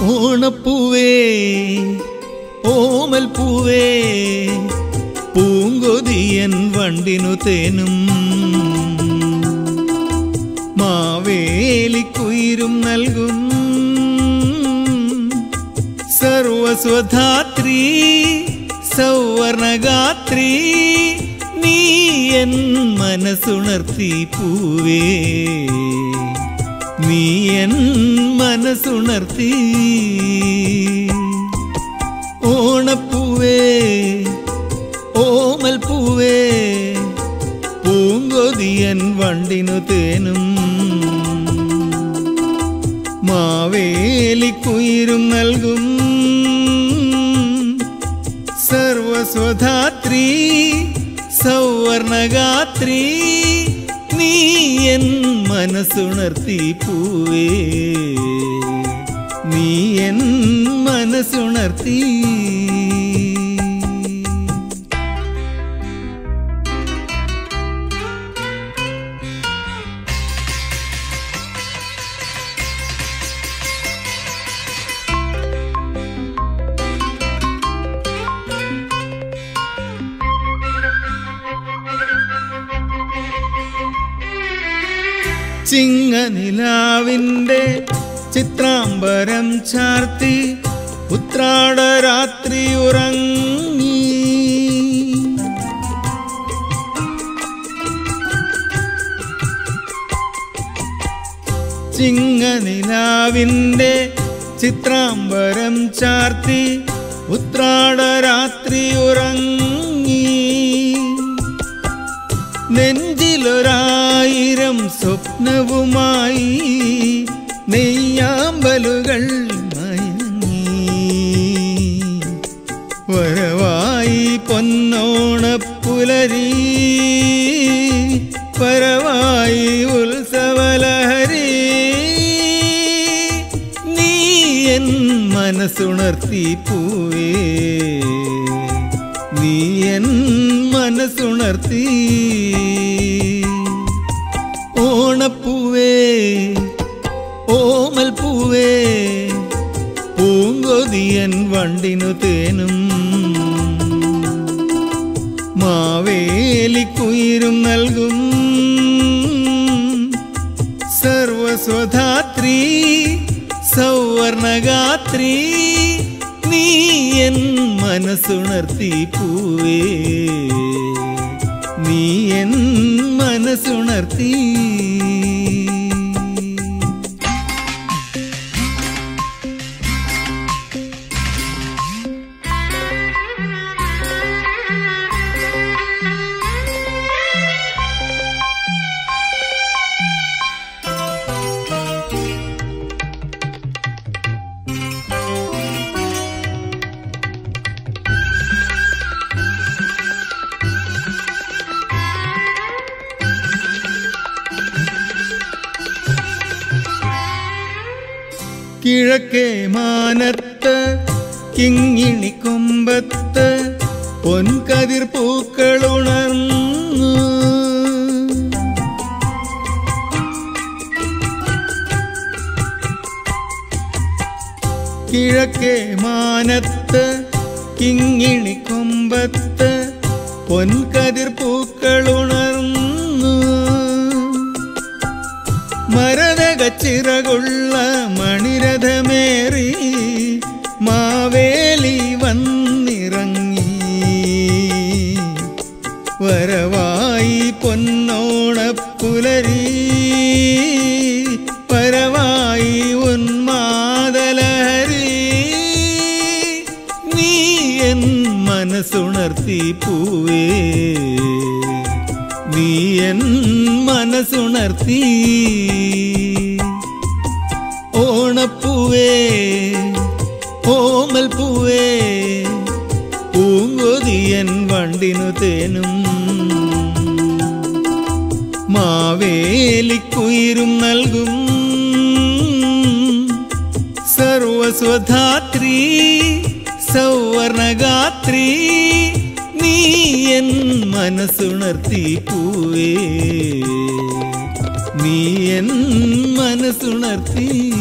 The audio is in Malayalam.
ഓണപ്പൂവേ ഓമൽ പൂവേ പൂങ്കൊതിയൻ വണ്ടിനു തേനും. മാവേലിക്കുയിരും നൽകും. സർവസ്വധാത്രി സൗവർണഗാത്രി നീ എൻ മനസ്സുണർത്തി പൂവേ. നീ എൻ മനസ്സുണർത്തി. ഓണപ്പൂവേ ഓമൽ പൂവേ പൂങ്കൊതിയൻ വണ്ടിനു തേനും. മാവേലിക്കുയിരും നൽകും. സർവസ്വധാത്രി സൗവർണഗാത്രി നീ എൻ മനസ്സുണർത്തി പൂവേ. നീ എൻ മനസ്സുണർത്തി ചിങ്ങനിലാവിന്റെ ചിത്രാംബരം ചാർത്തി ഉത്രാടരാത്രി ഉറങ്ങി. ചിങ്ങനിലാവിന്റെ ചിത്രാംബരം ചാർത്തി ഉത്രാടരാത്രി ഉറങ്ങി. നെഞ്ചിലൊരായിരം സ്വപ്നവുമായി നെയ്യാമ്പലുകൾ മയങ്ങി. വരവായി പൊന്നോണപ്പുലരി പരവായി ഉത്സവലഹരി. നീ എൻ മനസ്സുണർത്തി പൂവേ നീ എൻ മനസ്സുണർത്തി പൂങ്കൊതിയൻ വണ്ടിനു തേനും. മാവേലിക്കുയിരും നൽകും. സർവസ്വധാത്രി സൗവർണഗാത്രി നീ എൻ മനസ്സുണർത്തി പൂവേ. നീ എൻ മനസ്സുണർത്തി കിഴക്കേ മാനത്ത് കിങ്ങിണി കൊമ്പത്ത് പൊൻകതിർ പൂക്കളുണർന്നു കിഴക്കേ മാനത്ത് കിങ്ങിണി കൊമ്പത്ത് പൊൻകതിർ പൂക്കളുണർന്നു മാവേലി വന്നിറങ്ങി. വരവായി പൊന്നോണപ്പുലരി. പരവായി ഉന്മാതലഹരി നീ എൻ മനസ്സുണർത്തി പൂവേ. നീ എൻ മനസ്സുണർത്തി. ഓണപ്പൂവേ. പൂവേ പൂങ്കൊതിയൻ വണ്ടിനു തേനും. മാവേലിക്കുയിരും നൽകും. സർവസ്വധാത്രി സൗവർണഗാത്രി നീ എൻ മനസ്സുണർത്തി പൂവേ നീ എൻ മനസ്സുണർത്തി